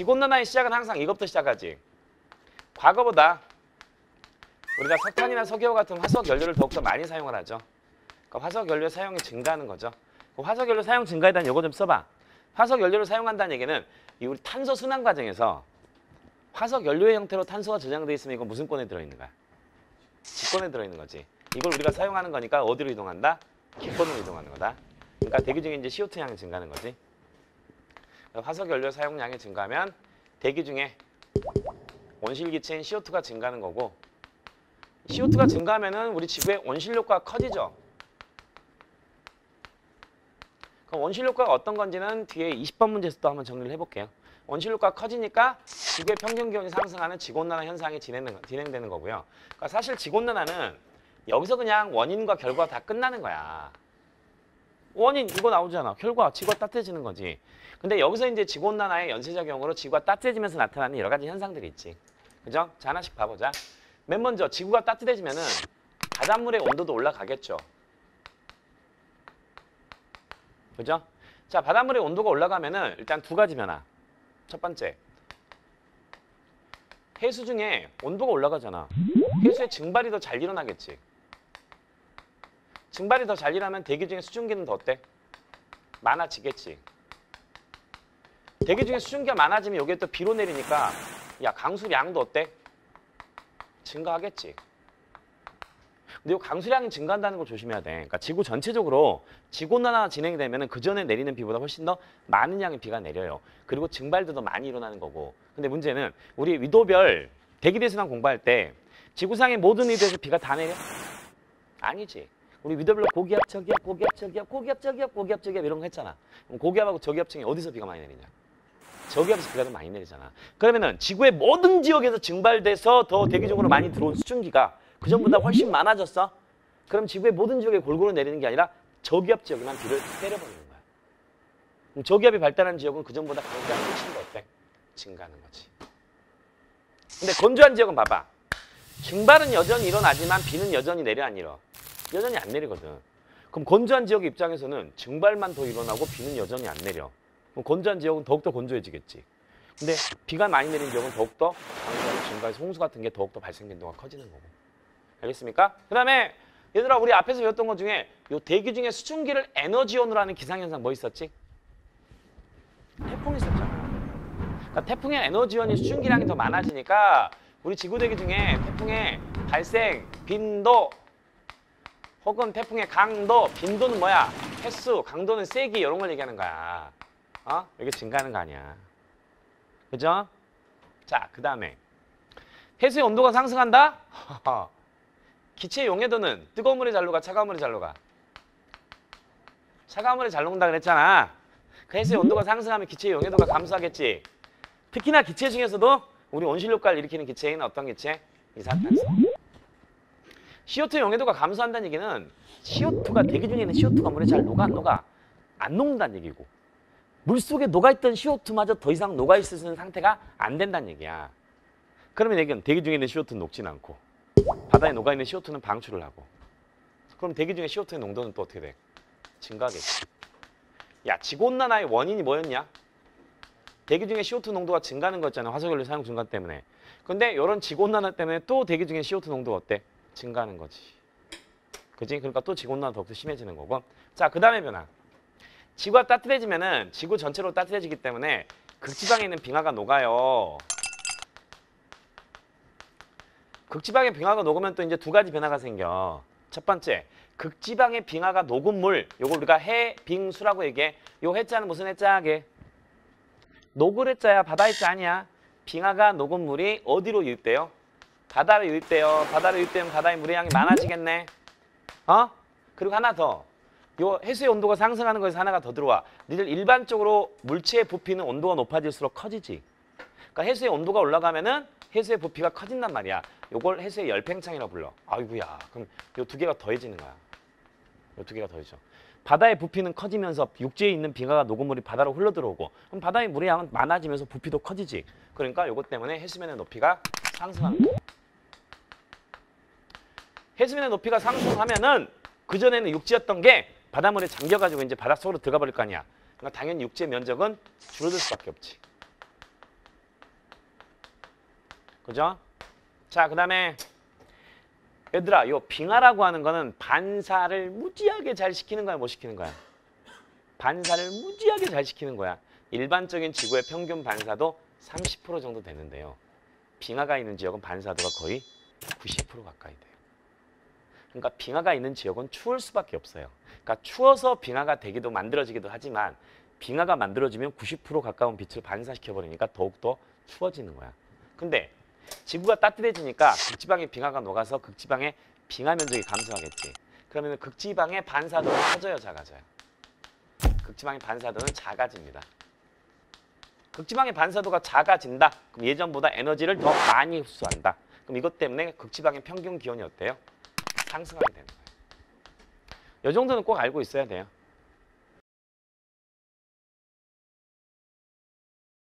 지구온난화의 시작은 항상 이것부터 시작하지. 과거보다 우리가 석탄이나 석유와 같은 화석 연료를 더욱더 많이 사용을 하죠. 그러니까 화석 연료 사용이 증가하는 거죠. 그 화석 연료 사용 증가에 대한 요거 좀 써봐. 화석 연료를 사용한다는 얘기는 이 우리 탄소 순환 과정에서 화석 연료의 형태로 탄소가 저장돼 있으면 이건 무슨 권에 들어있는 거야? 기권에 들어있는 거지. 이걸 우리가 사용하는 거니까 어디로 이동한다? 기권으로 이동하는 거다. 그러니까 대기 중에 이제 CO2 양이 증가하는 거지. 화석 연료 사용량이 증가하면 대기 중에 온실기체인 CO2가 증가하는 거고 CO2가 증가하면은 우리 지구의 온실효과가 커지죠. 그럼 온실효과가 어떤 건지는 뒤에 20번 문제에서 또 한번 정리를 해볼게요. 온실효과가 커지니까 지구의 평균 기온이 상승하는 지구온난화 현상이 진행되는, 진행되는 거고요. 그러니까 사실 지구온난화는 여기서 그냥 원인과 결과가 다 끝나는 거야. 원인 이거 나오잖아. 결과 지구가 따뜻해지는 거지. 근데 여기서 이제 지구온난화의 연쇄작용으로 지구가 따뜻해지면서 나타나는 여러 가지 현상들이 있지. 그죠? 자 하나씩 봐보자. 맨 먼저 지구가 따뜻해지면은 바닷물의 온도도 올라가겠죠. 그죠? 자 바닷물의 온도가 올라가면은 일단 두 가지 변화. 첫 번째 해수 중에 온도가 올라가잖아. 해수의 증발이 더 잘 일어나겠지. 증발이 더 잘 일어나면 대기 중에 수증기는 더 어때? 많아지겠지. 대기 중에 수증기가 많아지면 여기에 또 비로 내리니까 야 강수량도 어때? 증가하겠지. 근데 이 강수량이 증가한다는 걸 조심해야 돼. 그러니까 지구 전체적으로 지구온난화 진행이 되면 그 전에 내리는 비보다 훨씬 더 많은 양의 비가 내려요. 그리고 증발도 더 많이 일어나는 거고. 근데 문제는 우리 위도별 대기대순환 공부할 때 지구상의 모든 위도에서 비가 다 내려? 아니지. 우리 위도별로 고기압, 저기압, 고기압, 저기압, 고기압, 저기압, 고기압, 저기압 이런 거 했잖아. 그럼 고기압하고 저기압 중에 어디서 비가 많이 내리냐? 저기압에서 비가 더 많이 내리잖아. 그러면은 지구의 모든 지역에서 증발돼서 더 대기적으로 많이 들어온 수증기가 그 전보다 훨씬 많아졌어. 그럼 지구의 모든 지역에 골고루 내리는 게 아니라 저기압 지역에만 비를 때려버리는 거야. 그럼 저기압이 발달한 지역은 그 전보다 강수량이 훨씬 더 어때? 증가하는 거지. 근데 건조한 지역은 봐봐. 증발은 여전히 일어나지만 비는 여전히 내려 안 내려? 여전히 안 내리거든. 그럼 건조한 지역 입장에서는 증발만 더 일어나고 비는 여전히 안 내려. 그럼 건조한 지역은 더욱더 건조해지겠지. 근데 비가 많이 내린 지역은 더욱더 강수량이 증가해서 홍수 같은 게 더욱더 발생 빈도가 커지는 거고. 알겠습니까? 그 다음에 얘들아 우리 앞에서 배웠던 것 중에 요 대기 중에 수증기를 에너지원으로 하는 기상현상 뭐 있었지? 태풍 있었잖아. 그러니까 태풍의 에너지원이 수증기량이 더 많아지니까 우리 지구 대기 중에 태풍의 발생 빈도 혹은 태풍의 강도, 빈도는 뭐야? 횟수, 강도는 세기 이런 걸 얘기하는 거야. 어? 이게 증가하는 거 아니야. 그죠? 자, 그 다음에 해수의 온도가 상승한다? 기체 용해도는 뜨거운 물이 잘 녹아, 차가운 물이 잘 녹아? 차가운 물이 잘 녹는다 그랬잖아. 그 해수의 온도가 상승하면 기체의 용해도가 감소하겠지. 특히나 기체 중에서도 우리 온실효과를 일으키는 기체인 어떤 기체? 이산탄소. CO2 용해도가 감소한다는 얘기는 CO2가 대기 중에 있는 CO2가 물에 잘 녹아 안 녹아? 안 녹는다는 얘기고 물속에 녹아있던 CO2마저 더 이상 녹아있을 수 있는 상태가 안 된다는 얘기야. 그러면 얘기는 대기 중에 있는 CO2는 녹진 않고 바다에 녹아있는 CO2는 방출을 하고 그럼 대기 중에 CO2의 농도는 또 어떻게 돼? 증가하겠지. 야 지구온난화의 원인이 뭐였냐? 대기 중에 CO2 농도가 증가하는 거였잖아. 화석연료 사용 증가 때문에. 근데 이런 지구온난화 때문에 또 대기 중에 CO2 농도가 어때? 증가하는 거지. 그지? 그러니까 또 지구온난화 더욱더 심해지는 거고. 자, 그 다음에 변화. 지구가 따뜻해지면은 지구 전체로 따뜻해지기 때문에 극지방에 있는 빙하가 녹아요. 극지방의 빙하가 녹으면 또 이제 두 가지 변화가 생겨. 첫 번째, 극지방의 빙하가 녹은 물, 요걸 우리가 해빙수라고 얘기해. 요 해자는 무슨 해자게? 녹을 해자야, 바다 해자 아니야. 빙하가 녹은 물이 어디로 유입돼요? 바다로 유입돼요. 바다로 유입되면 바다의 물의 양이 많아지겠네. 어? 그리고 하나 더. 요 해수의 온도가 상승하는 거에서 하나가 더 들어와. 니들 일반적으로 물체의 부피는 온도가 높아질수록 커지지. 그러니까 해수의 온도가 올라가면은 해수의 부피가 커진단 말이야. 요걸 해수의 열팽창이라고 불러. 아이고야. 그럼 요 두 개가 더해지는 거야. 요 두 개가 더해져. 바다의 부피는 커지면서 육지에 있는 빙하가 녹은 물이 바다로 흘러 들어오고 그럼 바다의 물의 양은 많아지면서 부피도 커지지. 그러니까 요것 때문에 해수면의 높이가 상승하는 거야. 해수면의 높이가 상승하면은 그전에는 육지였던 게 바닷물에 잠겨가지고 이제 바닷속으로 들어가 버릴 거 아니야. 그러니까 당연히 육지의 면적은 줄어들 수밖에 없지. 그죠? 자, 그 다음에 얘들아, 요 빙하라고 하는 거는 반사를 무지하게 잘 시키는 거야, 못 시키는 거야? 반사를 무지하게 잘 시키는 거야. 일반적인 지구의 평균 반사도 30% 정도 되는데요. 빙하가 있는 지역은 반사도가 거의 90% 가까이 돼요. 그러니까 빙하가 있는 지역은 추울 수밖에 없어요. 그러니까 추워서 빙하가 되기도 만들어지기도 하지만 빙하가 만들어지면 90% 가까운 빛을 반사시켜 버리니까 더욱더 추워지는 거야. 근데 지구가 따뜻해지니까 극지방의 빙하가 녹아서 극지방의 빙하 면적이 감소하겠지. 그러면 극지방의 반사도는 커져요, 작아져요? 극지방의 반사도는 작아집니다. 극지방의 반사도가 작아진다. 그럼 예전보다 에너지를 더 많이 흡수한다. 그럼 이것 때문에 극지방의 평균 기온이 어때요? 상승하게 되는 거예요. 이 정도는 꼭 알고 있어야 돼요.